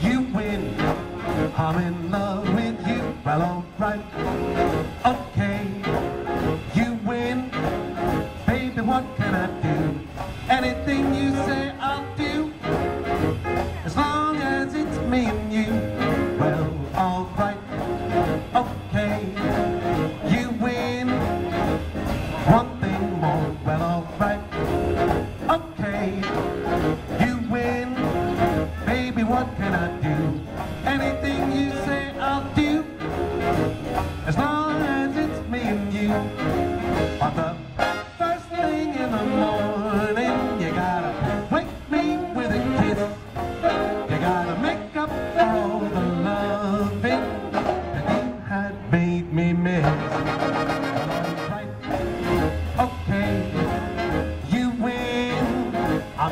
you win. I'm in love with you, well alright, okay, you win, baby what can I do, anything you say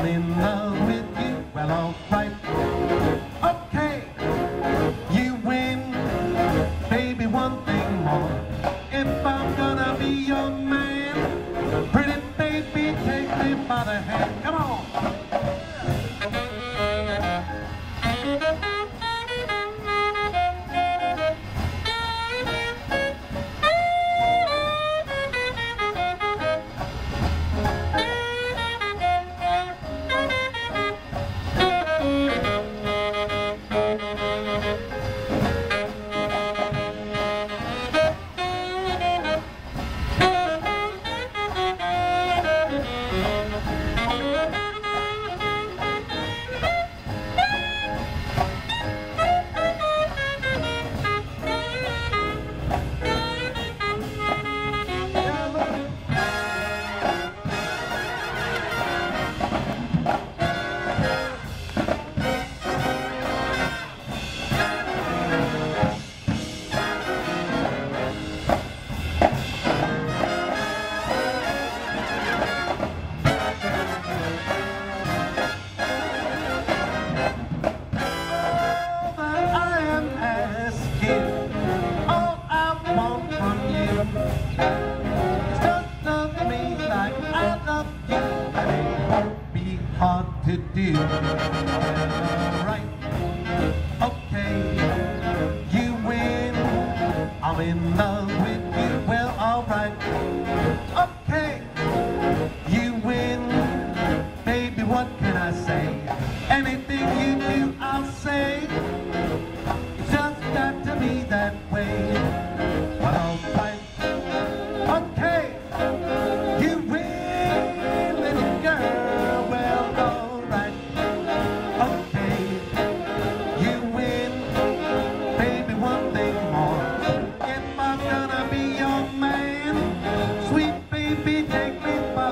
in the do. Alright, okay, you win. I'm in love with you. Well, alright, okay, you win. Baby, what can I say? Anything you do, I'll say. Just got to be that way.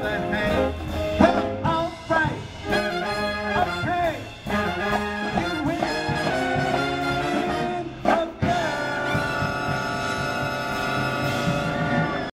The hand.